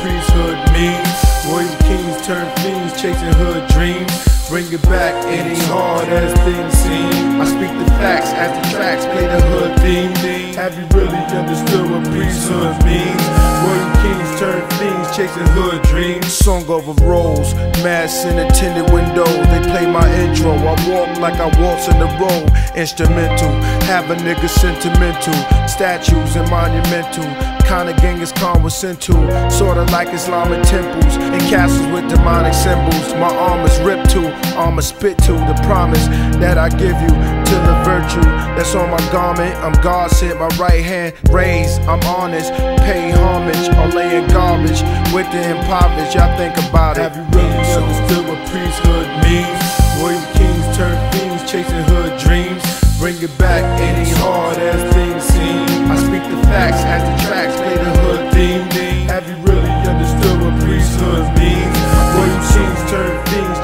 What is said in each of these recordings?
priesthood means. Royal kings turn fiends, chasing hood dreams. Bring it back, it ain't hard as things seem. I speak the facts as the tracks play the hood theme. Have you really understood what priesthood means? Royal kings turn fiends, chasing hood dreams. Song of a rose, mass in tinted window. They play my intro. I walk like I waltz in the road. Instrumental, have a nigga sentimental. Statues and monumental. Kinda gang is conversant Sorta like Islamic temples and castles with demonic symbols. My arm is ripped to, armor spit to the promise that I give you to the virtue that's on my garment. I'm God sent, my right hand raised. I'm honest, pay homage or laying garbage with the impoverished. Y'all think about it. Have you really understood what priesthood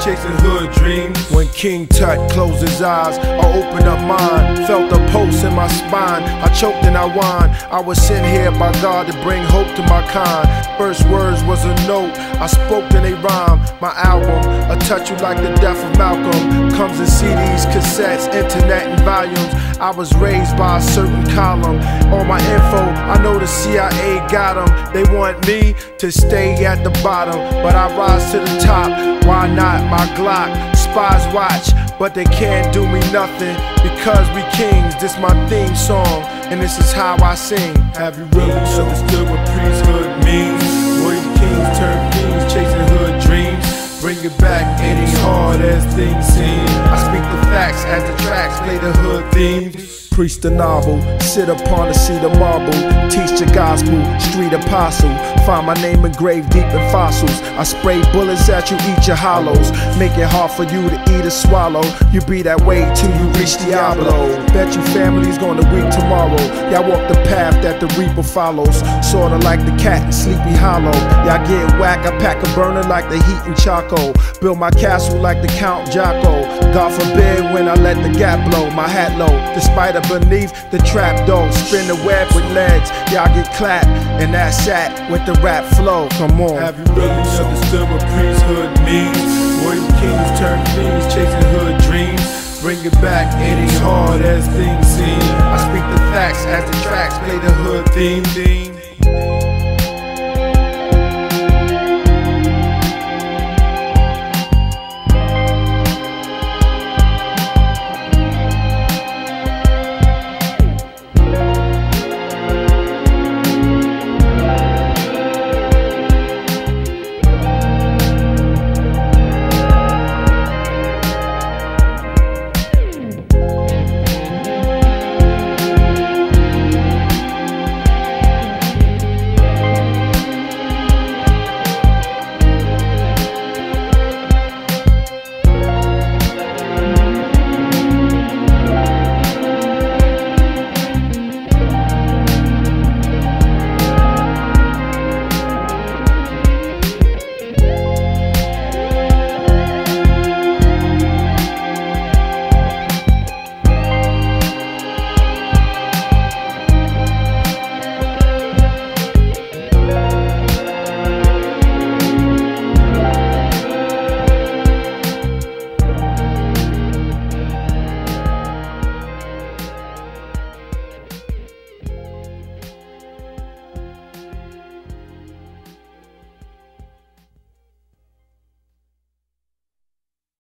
chasing hood dreams. When King Tut closed his eyes, I opened up mine. Felt a pulse in my spine. I choked and I whined. I was sent here by God to bring hope to my kind. First words was a note. I spoke and they rhyme. My album, a touch you like the death of Malcolm. Comes in CDs, cassettes, internet, and volumes. I was raised by a certain column. On my info, I know the CIA got them. They want me to stay at the bottom, but I rise to the top. Why not? My Glock, spies watch, but they can't do me nothing because we kings. This my theme song, and this is how I sing. Have you really understood what priesthood means? Royal kings turn fiends, chasing hood dreams. Bring it back, ain't hard as things seem. I speak the facts as the tracks play the hood themes. Preach the novel, sit upon a seat of marble, teach the gospel, street apostle. Find my name engraved deep in fossils. I spray bullets at you, eat your hollows. Make it hard for you to eat or swallow. You be that way till you reach Diablo. Bet your family's gonna weep tomorrow. Y'all walk the path that the reaper follows. Sorta like the cat in Sleepy Hollow. Y'all get whack, I pack a burner like the heat in Chaco. Build my castle like the Count Jocko. God forbid when I let the gap blow. My hat low, the spider beneath the trap door. Spin the web with legs, y'all get clapped. And that's that with the rap flow. Come on. Have you really understood what priesthood means? Royal kings turn fiends, chasing hood dreams. Bring it back, it ain't hard